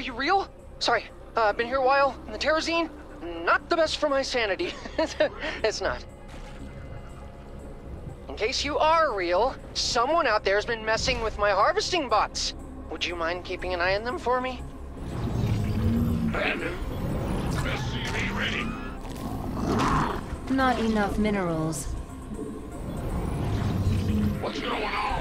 Commander's! Are you, real? Sorry, uh, I've been here a while, and the Terrazine, not the best for my sanity. it's not. In case you are real, someone out there's been messing with my harvesting bots. Would you mind keeping an eye on them for me? Bandit. SCV ready. Not enough minerals. What's going on?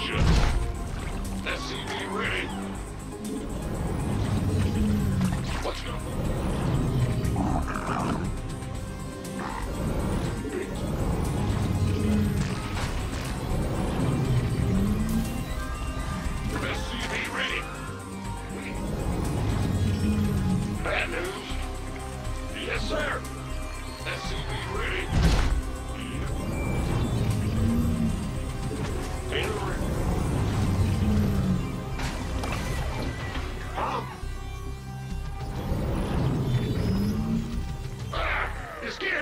SCV ready.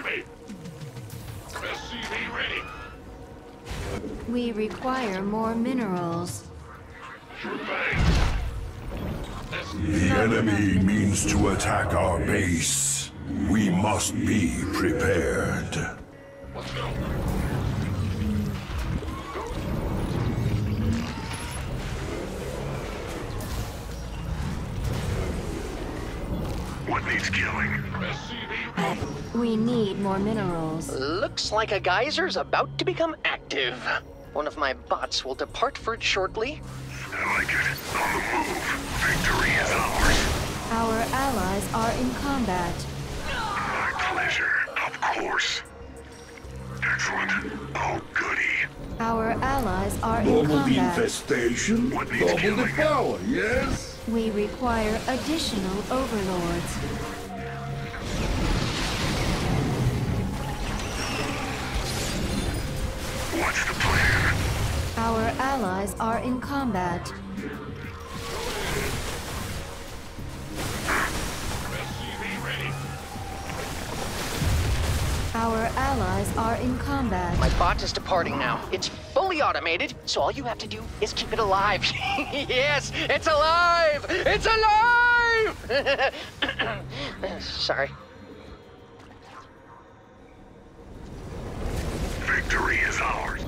Me. SCV ready. We require more minerals. The enemy means to attack our base. We must be prepared. Let's go. Need more minerals. Looks like a geyser's about to become active. One of my bots will depart for it shortly. I like it. On the move. Victory is ours. Our allies are in combat. My pleasure. Of course. Excellent. Oh, goody. Our allies are in Double the infestation, What needs double the power, yes? We require additional overlords. Allies are in combat. Our allies are in combat. My bot is departing now. It's fully automated, so all you have to do is keep it alive. yes, it's alive! It's alive! Sorry. Victory is ours.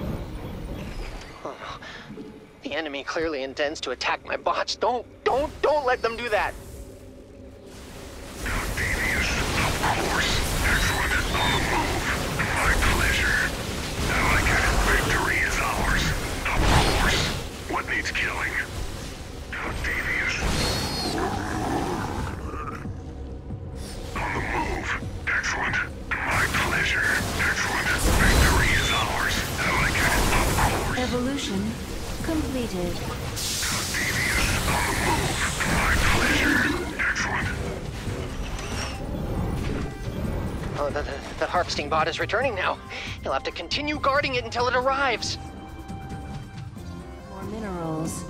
The enemy clearly intends to attack my bots. Don't, don't, don't let them do that. Evolution completed. The move. My pleasure. Excellent. Oh, the, the, the harvesting bot is returning now. He'll have to continue guarding it until it arrives. More minerals.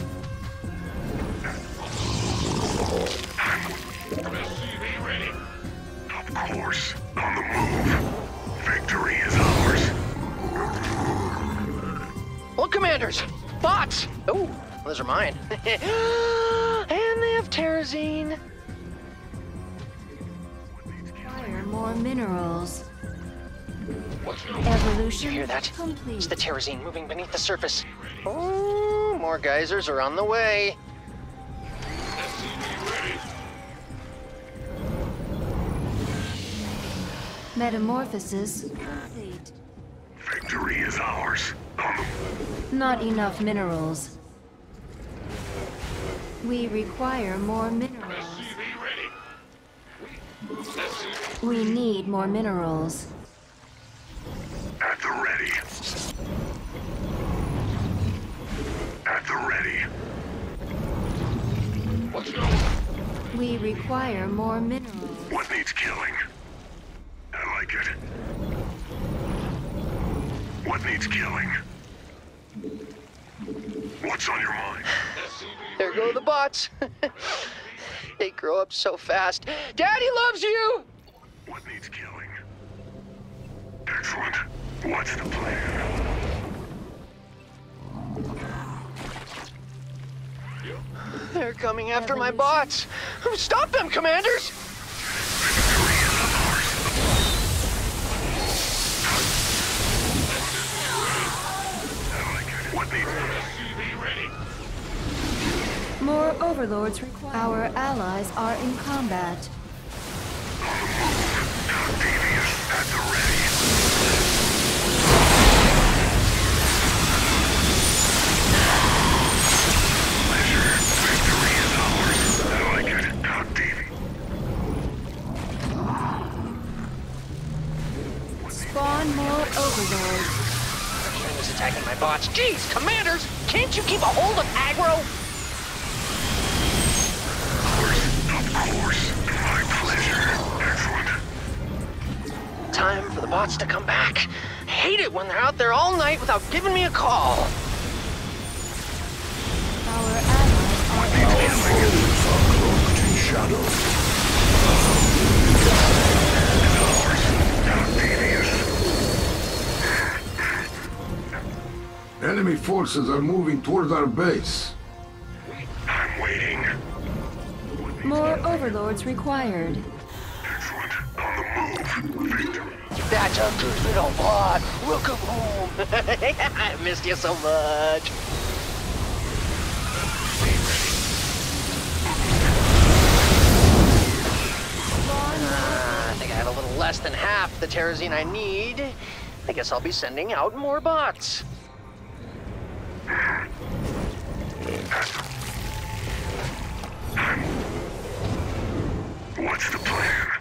SCV ready. Of course. On the move. Victory is ours. Look, commanders! Bots! Oh, those are mine. and they have terrazine. Require more minerals. Let's. Evolution You hear that? complete. It's the terrazine moving beneath the surface. Oh, more geysers are on the way. Metamorphosis complete. Victory is ours. Not enough minerals. We require more minerals. SCV ready. SCV. We need more minerals. At the ready. At the ready. Let's go. We require more minerals. What needs killing? I like it. What needs killing? What's on your mind? There go the bots. they grow up so fast. Daddy loves you! What needs killing? Excellent. What's the plan? They're coming after my bots. Stop them, commanders! What needs More overlords require. Our allies are in combat. ready? Pleasure. Victory is ours. I like it. Spawn more overlords. Enemies attacking my bots. Jeez, commanders! Can't you keep a hold of aggro? Of course. My pleasure. Excellent. Time for the bots to come back. Hate it when they're out there all night without giving me a call. Our allies are Our foes are cloaked in shadow. Enemy forces are moving toward our base. I'm waiting. more overlords required. Excellent. On the move. Victory. That's a good little bot. Welcome home. I missed you so much. I think I have a little less than half the terrazine I need. I guess I'll be sending out more bots. What's the plan?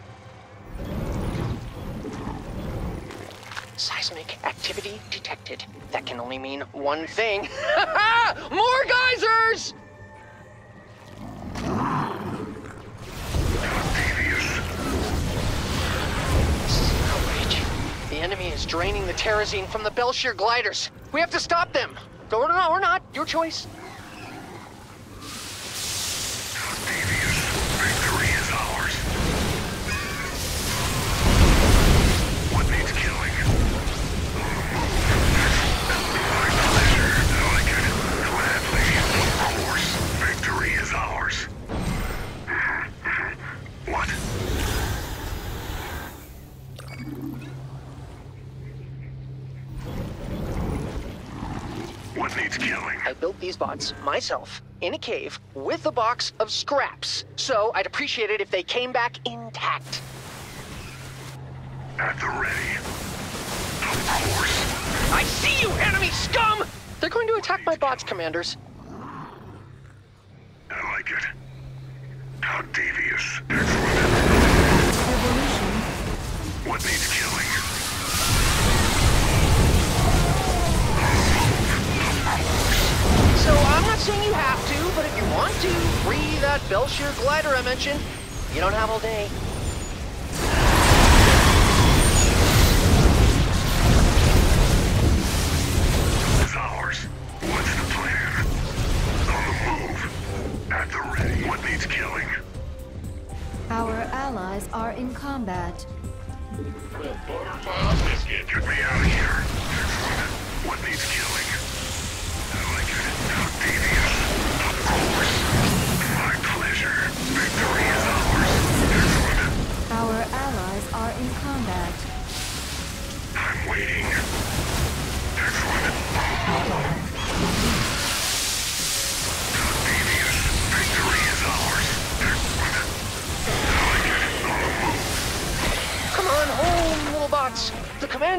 Seismic activity detected. That can only mean one thing. More geysers! The enemy is draining the terrazine from the Bel'Shir gliders. We have to stop them. Or not, or not. Your choice. What needs killing? I built these bots myself in a cave with a box of scraps. So I'd appreciate it if they came back intact. At the ready. Of course. I see you, enemy scum! They're going to attack my bots, commanders. I like it. How devious. Excellent. Revolution. What needs killing? So I'm not saying you have to, but if you want to, free that Bel'Shir glider I mentioned. You don't have all day.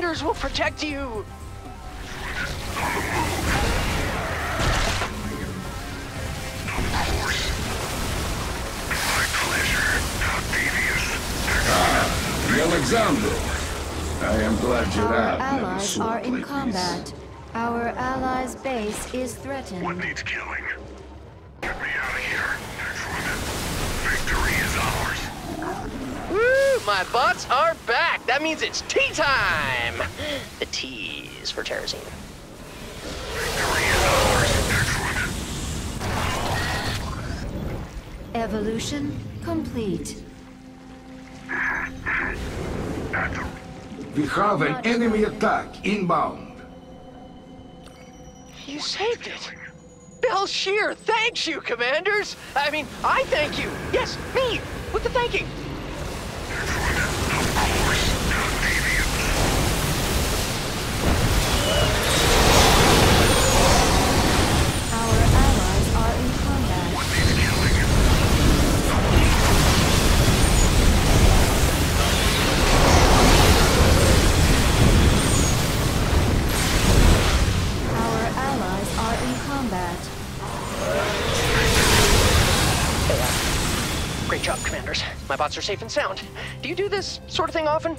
The commanders will protect you. Of course. My pleasure. How devious. The Aleksander. I am glad your Our app never allies soared are in like combat. this. Our allies' base is threatened. What threatened. needs killing? Get me out of here. Next. Victory is ours. Woo! My bots are back. That means it's tea time. The T is for Terrazine. Victory is ours. Next one. Evolution complete. We have an enemy attack inbound. You saved it. Bel'Shir, thanks you, commanders. I mean, I thank you. Yes, me. With the thanking. Bots are safe and sound. Do you do this sort of thing often?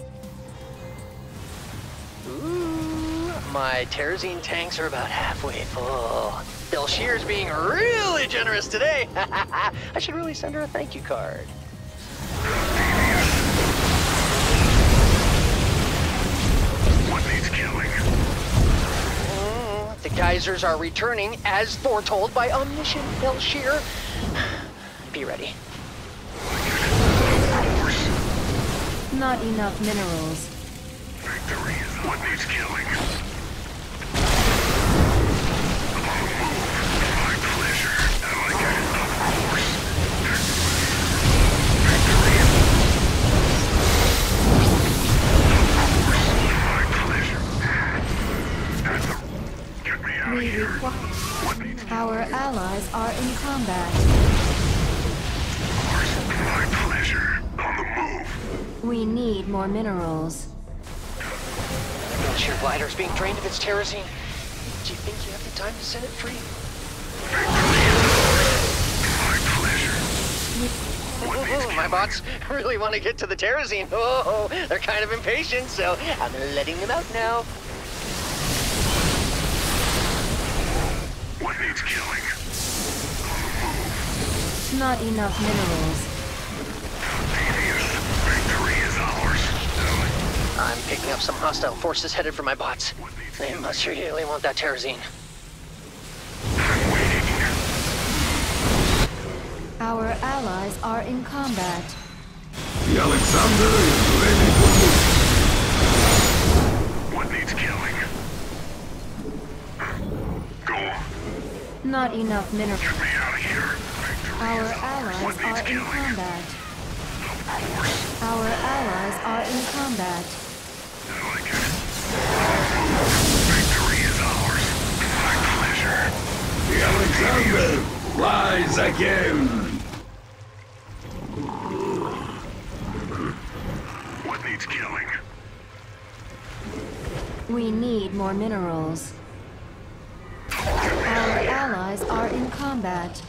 Ooh, my Terrazine tanks are about halfway full. Bel'Shir's being really generous today. I should really send her a thank you card. What needs killing? Mm, the geysers are returning as foretold by omniscient Del Bel'Shir. Be ready. Not enough minerals. Victory is what needs killing. My pleasure. I get it, of course. Victory is... My pleasure. At the... Get me out of We here. require. What needs Our allies are in combat. My pleasure. On the move. We need more minerals. Bel'Shir glider's being drained of its Terrazine. Do you think you have the time to set it free? My pleasure. Oh, my bots really want to get to the Terrazine. Oh, they're kind of impatient, so I'm letting them out now. What needs killing? Not enough minerals. I'm picking up some hostile forces headed for my bots. They must really want that Terrazine. Our allies are in combat. The Aleksander is ready for movement. What needs killing? Go. Not enough minerals. Get me out of here. Victory Our is ours. What allies needs are in combat. Of course. Our allies are in combat. Victory is ours. My pleasure. The Aleksander again. What needs killing? We need more minerals. Our allies are in combat.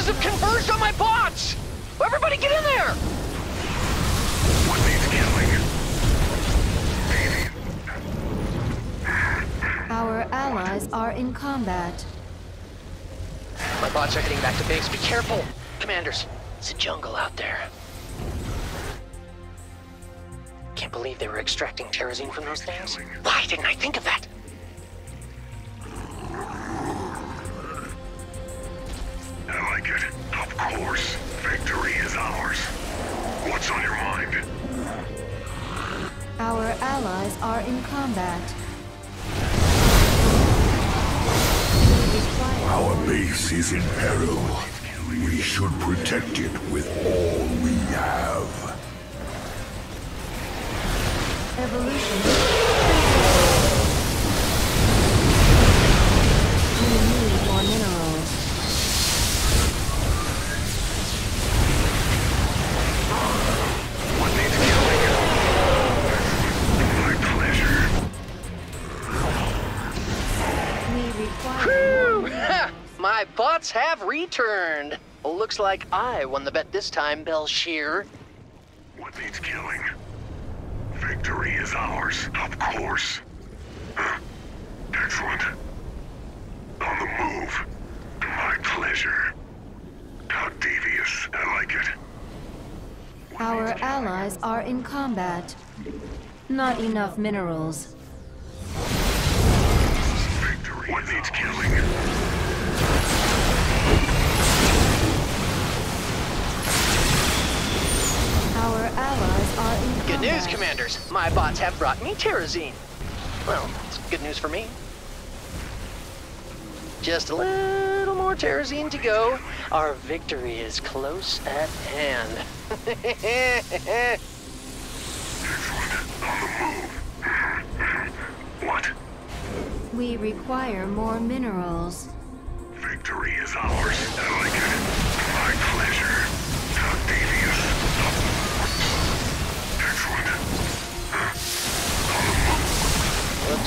Forces have converged on my bots! Everybody get in there! What needs killing? Our allies are in combat. My bots are heading back to base. Be careful! Commanders, it's a jungle out there. Can't believe they were extracting Terrazine from those things. Why didn't I think of that? I. Of course. Victory is ours. What's on your mind? Our allies are in combat. Our base is in peril. We should protect it with all we have. evolution. My bots have returned. Looks like I won the bet this time, Bel'Shir. What needs killing? Victory is ours, of course. Huh. Excellent. On the move. My pleasure. How devious. I like it. What Our needs killing? allies are in combat. Not enough minerals. Victory what needs killing? Our allies are in combat. Good news, Commanders. My bots have brought me Terrazine. Well, it's good news for me. Just a little more Terrazine to go. Our victory is close at hand. On the move. What? We require more minerals. Victory is ours. I like it. My pleasure. How devious.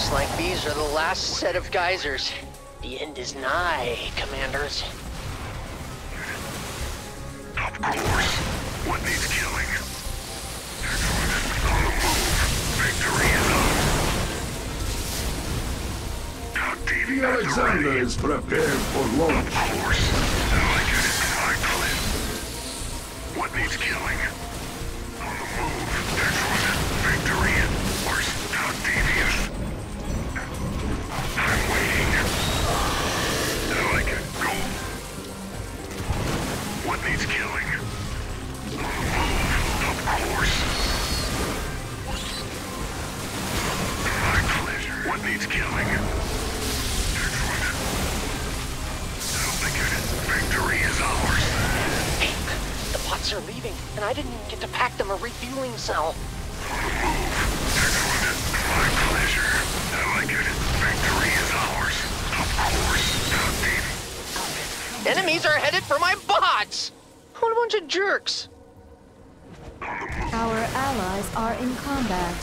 Looks like these are the last set of geysers. The end is nigh, Commanders. Of course. What needs killing? Excellent. On the move. Victory is ours. How The. Aleksander is prepared for launch. Of course. I like it. My clip. What needs killing? What needs killing? Move. Of course. My pleasure. What needs killing? Excellent. I like it. Victory is ours. The bots are leaving, and I didn't even get to pack them a refueling cell. Excellent. My pleasure. I like it. Victory is ours. Of course. How deep? Enemies are headed for my bots! What a bunch of jerks! On the move. Our allies are in combat.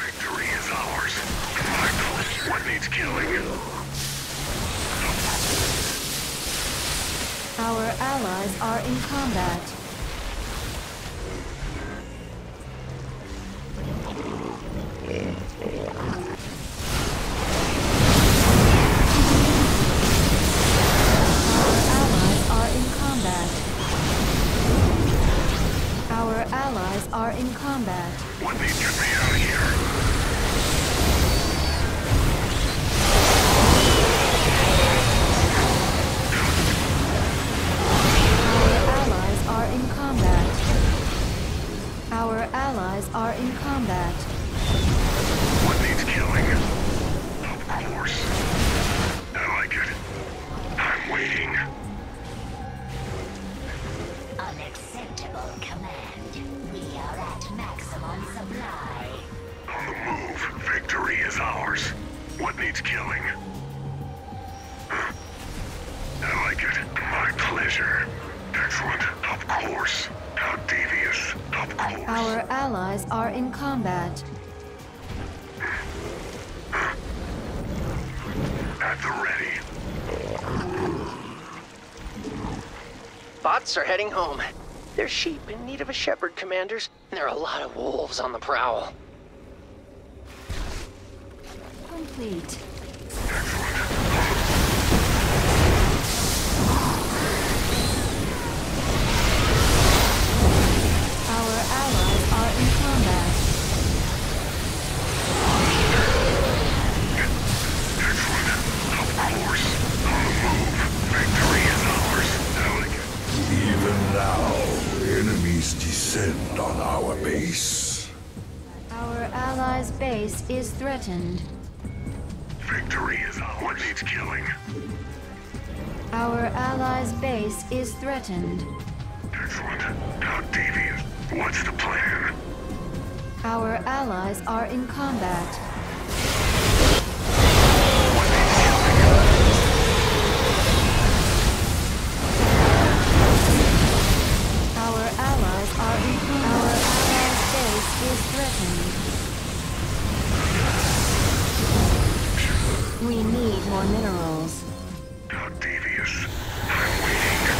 Victory is ours. My pleasure. What needs killing? Our allies are in combat. Our allies are in combat. What needs killing? Of course. I like it. I'm waiting. Unacceptable command. We are at maximum supply. On the move. Victory is ours. What needs killing? I like it. My pleasure. Excellent. Of course. How devious. Of course. Our allies are in combat. At the ready. Bots are heading home. They're sheep in need of a shepherd, Commanders. And there are a lot of wolves on the prowl. Complete. Now, enemies descend on our base. Our allies' base is threatened. Victory is ours. What needs killing? Our allies' base is threatened. Excellent. How devious. What's the plan? Our allies are in combat. We need more minerals. How devious. I'm waiting.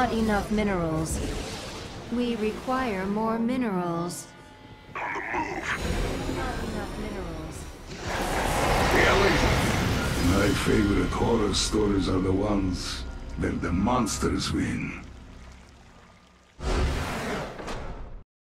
Not enough minerals. We require more minerals. On the move. Not enough minerals. My favorite horror stories are the ones where the monsters win.